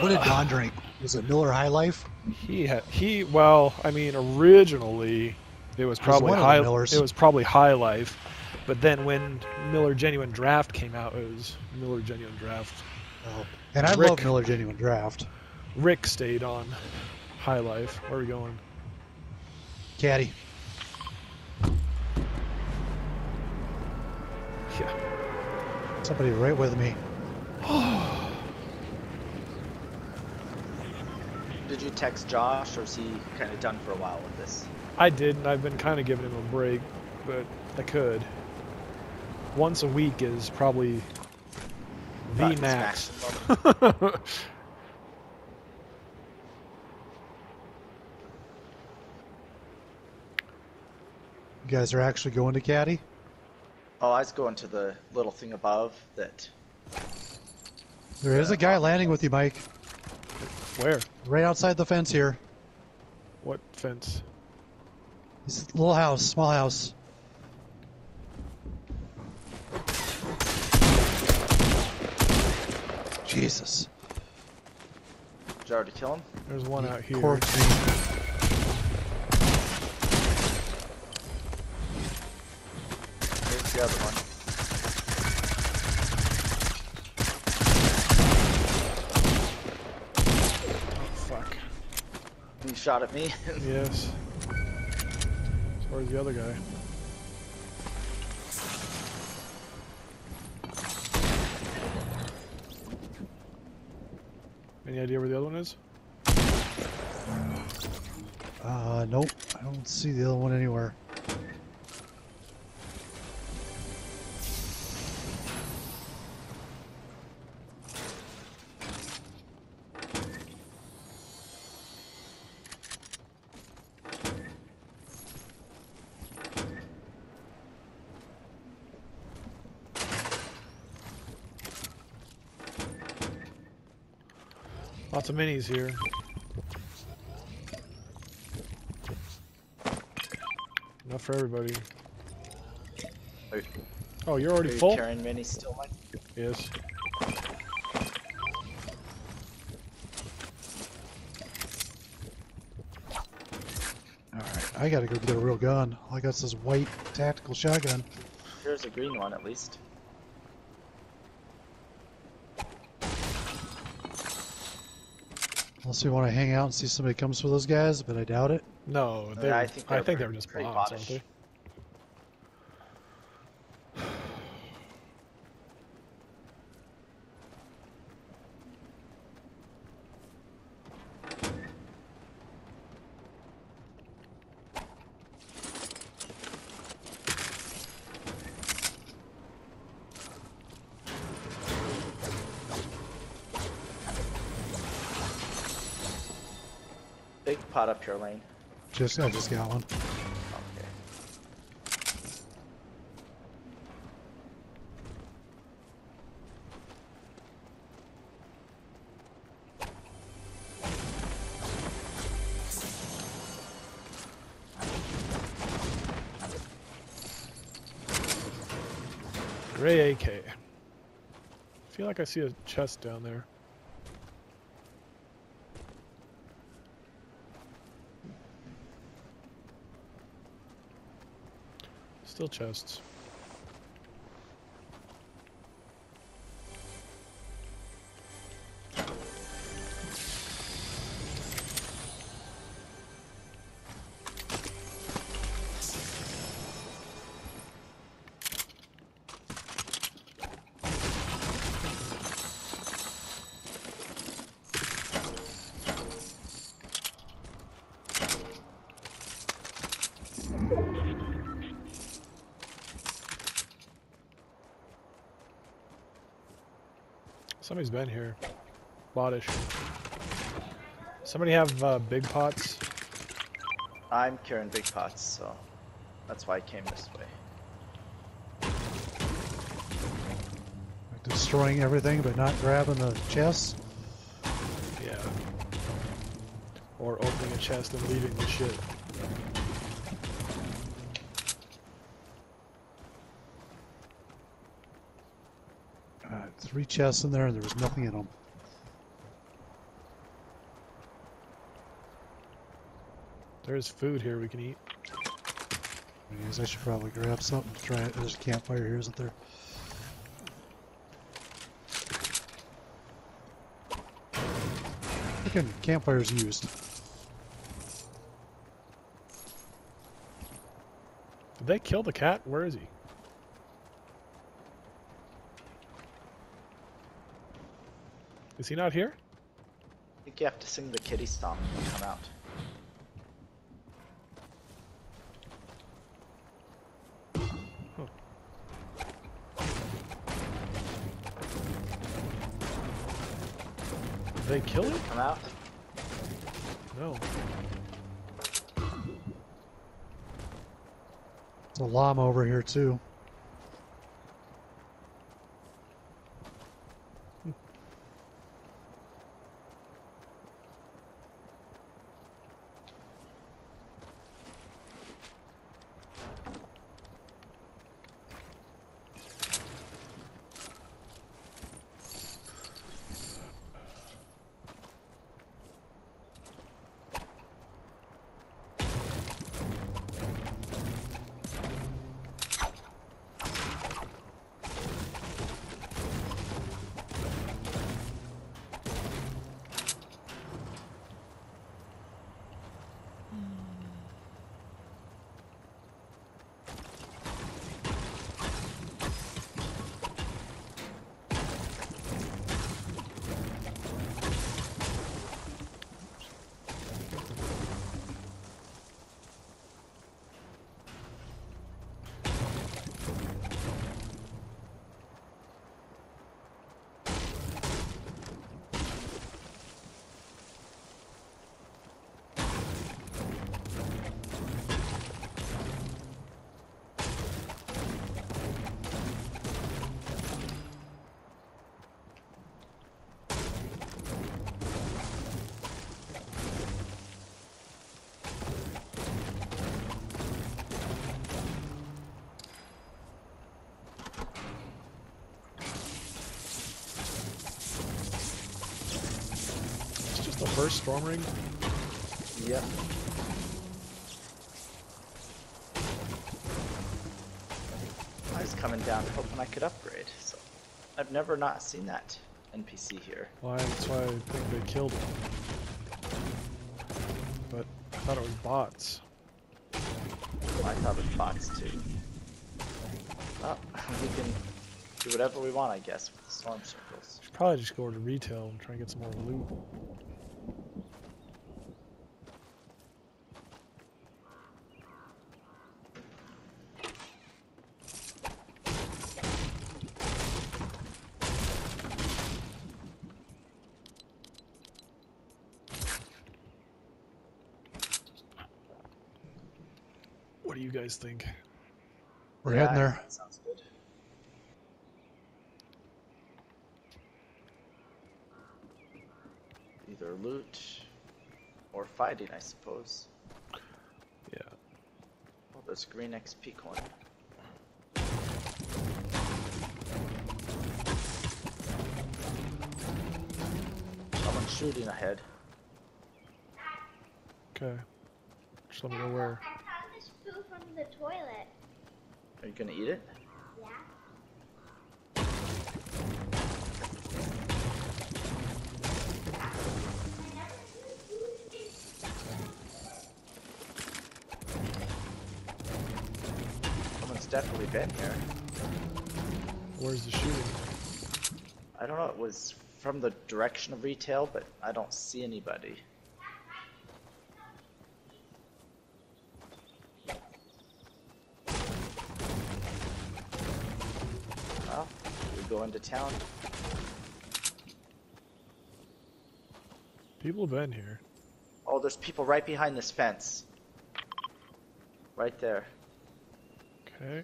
What did Don drink? Was it Miller High Life? He had he well, I mean, originally it was probably of the high. It was probably High Life, but then when Miller Genuine Draft came out, it was Miller Genuine Draft. Oh. And I Rick. love Miller Genuine Draft. Rick stayed on High Life. Where are we going? Catty. Yeah. Somebody right with me. Did you text Josh, or is he kind of done for a while with this? I did, and I've been kind of giving him a break, but I could. Once a week is probably the About max. You guys are actually going to Catty? Oh, I was going to the little thing above that. There is a guy landing with you, Mike. Where? Right outside the fence here. What fence? This little house, small house. Jesus. Did you already kill him? There's one out here. Corpse me. Here's the other one. Oh, fuck. He shot at me. Yes. So where's the other guy? Any idea where the other one is? Uh, nope. I don't see the other one anywhere. Lots of minis here. Enough for everybody. Oh, you're are already you full? carrying mini still, Mike? Yes. Alright, I gotta go get a real gun. All I got's this white tactical shotgun. Here's a green one at least. Unless we want to hang out and see somebody comes for those guys, but I doubt it. No, they, I I think think, they're they were just pretty bombs, aren't they? Big pot up your lane. Just I just got one. Okay. Gray AK. I feel like I see a chest down there. Still chests. Somebody's been here. Bodish. Somebody have uh, big pots? I'm carrying big pots, so that's why I came this way. Destroying everything but not grabbing the chest. Yeah. Or opening a chest and leaving the shit. Alright, three chests in there and there was nothing in them. There's food here we can eat. I guess I should probably grab something to try it. There's a campfire here, isn't there? Freaking campfire's used. Did they kill the cat? Where is he? Is he not here? I think you have to sing the kitty song to come out. Did they kill him? Come out. No. There's a llama over here too. First storm ring. Yep. I was coming down hoping I could upgrade, so I've never not seen that NPC here. Why? That's why I think they killed him. But I thought it was bots. I thought it was bots too. Well, we can do whatever we want, I guess, with the storm circles. Should probably just go to retail and try and get some more loot. What do you guys think? We're Yeah, heading there. Sounds good. Either loot or fighting, I suppose. Yeah. Oh, there's green XP coin. Someone's shooting ahead. Okay. Just let me know where. I found this food from the toilet. Are you gonna eat it? Yeah. Someone's definitely been here. Where's the shooting? I don't know, it was from the direction of retail, but I don't see anybody. Well, we go into town. People have been here. Oh, there's people right behind this fence. Right there. Okay.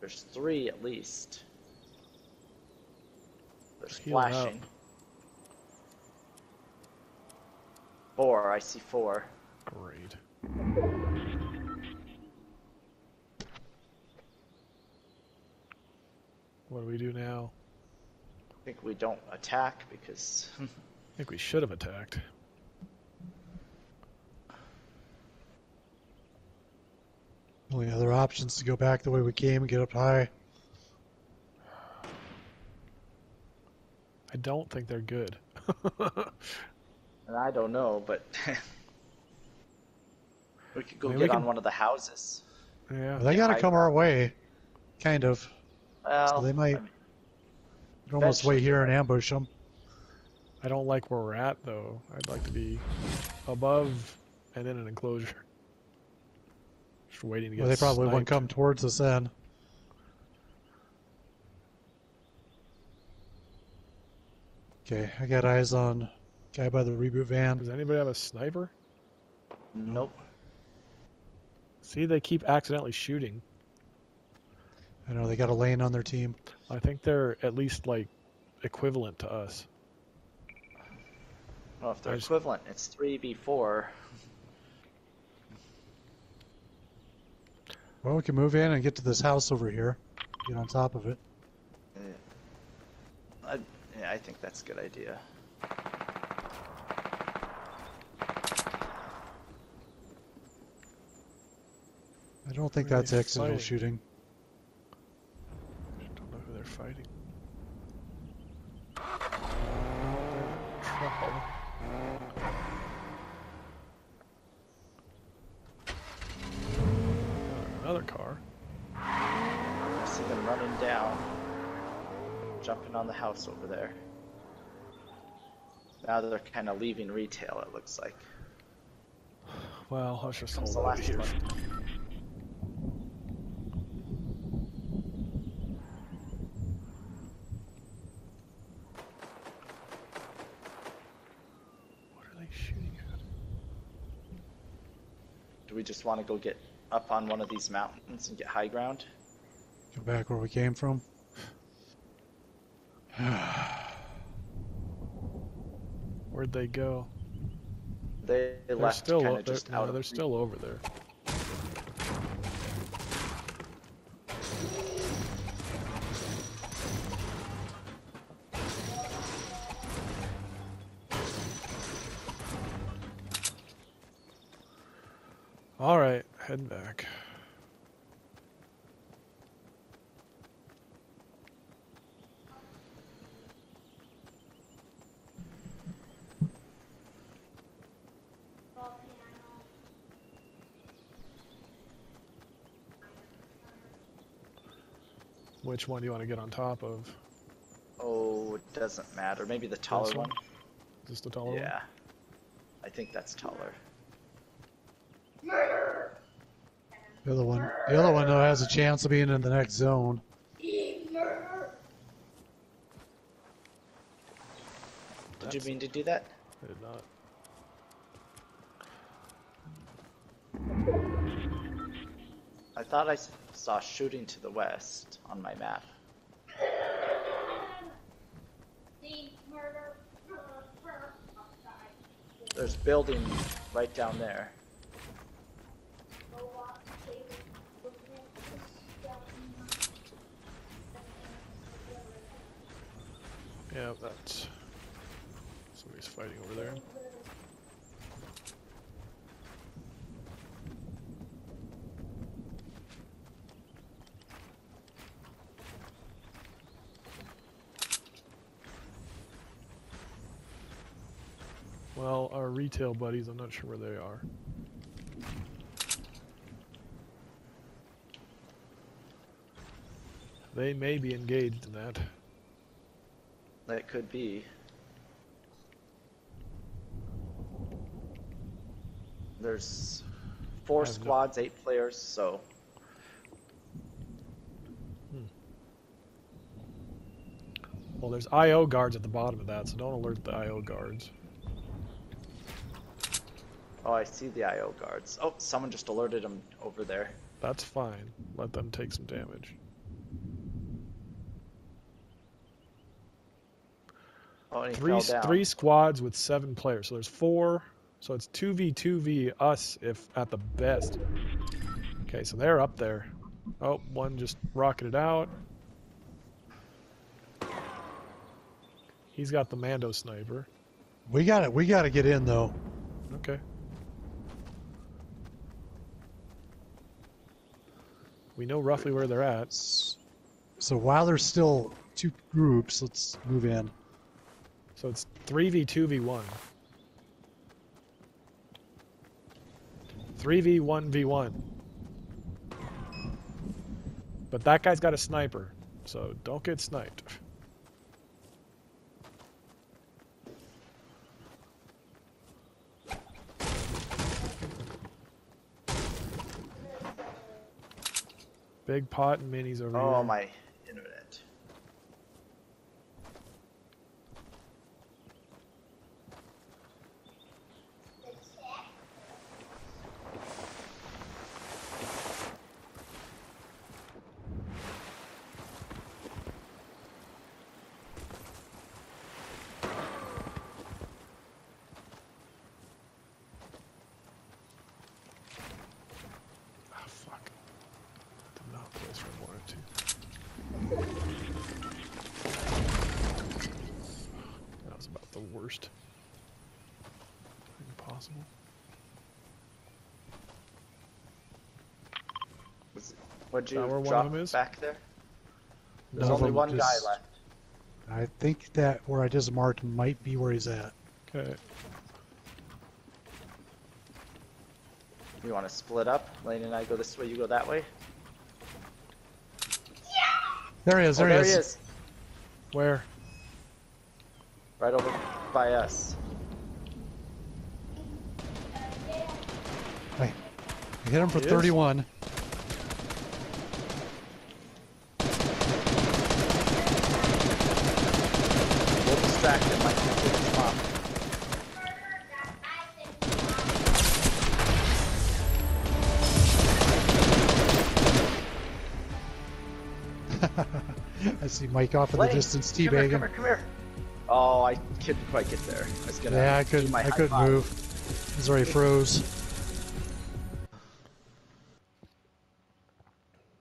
There's three at least. There's Heal up. flashing. Four, I see four. Great. What do we do now? I think we don't attack because. I think we should have attacked. Only other options to go back the way we came and get up high. I don't think they're good. and I don't know, but we could go I get on one of the houses. Yeah, well, they got to come our way, kind of. Well, they might- I mean, We'd almost wait here and ambush them. I don't like where we're at though. I'd like to be above and in an enclosure. Just waiting to get Well, they probably won't come towards us then. Okay, I got eyes on guy by the reboot van. Does anybody have a sniper? nope. See, they keep accidentally shooting. I know they got a lane on their team. I think they're at least like equivalent to us. Well, if they're I just- equivalent, it's three v four. Well, we can move in and get to this house over here. Get on top of it. Yeah. I, yeah, I think that's a good idea. I don't think Where that's accidental shooting. Don't know who they're fighting. Trouble. Another car. I see them running down, jumping on the house over there. Now they're kind of leaving retail. It looks like. Well, let's just Comes hold the over last here. one. What are they shooting at? Do we just want to go get up on one of these mountains and get high ground? Go back where we came from. Where'd they go? They They're left still, kind o- of they're, just no, out they're of still over there. All right, head back. Which one do you want to get on top of? Oh, it doesn't matter. Maybe the taller This one. one? Just the taller one? Yeah, I think that's taller. The other one, the other one though has a chance of being in the next zone. Did you mean to do that? I did not. I thought I saw shooting to the west on my map. There's building right down there. Yeah, that's somebody's fighting over there. Well, our retail buddies, I'm not sure where they are. They may be engaged in that. That could be. There's four have no- squads, eight players, so hmm. Well, there's IO guards at the bottom of that, so don't alert the IO guards. Oh, I see the IO guards. Oh, someone just alerted them over there. That's fine. Let them take some damage. Oh, and he Three fell down. three squads with seven players, so there's four. So it's two v two v us if at the best. Okay, so they're up there. Oh, one just rocketed out. He's got the Mando sniper. We got it. We got to get in though. Okay. We know roughly where they're at. So while there's still two groups, let's move in. So it's 3v2v1. 3v1v1. But that guy's got a sniper, so don't get sniped. Big pot and minis over Oh here. my internet. Ah, fuck. Did not place where I wanted to. That was about the worst thing possible. Was, what'd you where one of drop them is? back there? There's One only them one guy left. I think that where I just marked might be where he's at. Okay. You want to split up? Lane and I go this way, you go that way? Yeah! There he is. oh, There, there he he is. is. Where? Right over by us. I, I hit him for He 31. We'll I see Mike off in the Lane, distance Come here, come here, come here. Oh, I couldn't quite get there. I was gonna Yeah, I couldn't. my I high couldn't five. move. He's already froze.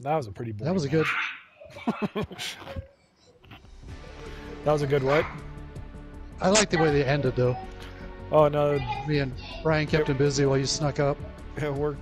That was a pretty boring That was a good. That was a good what? I like the way they ended though. Oh no, Me and Brian kept him busy while you snuck up. we're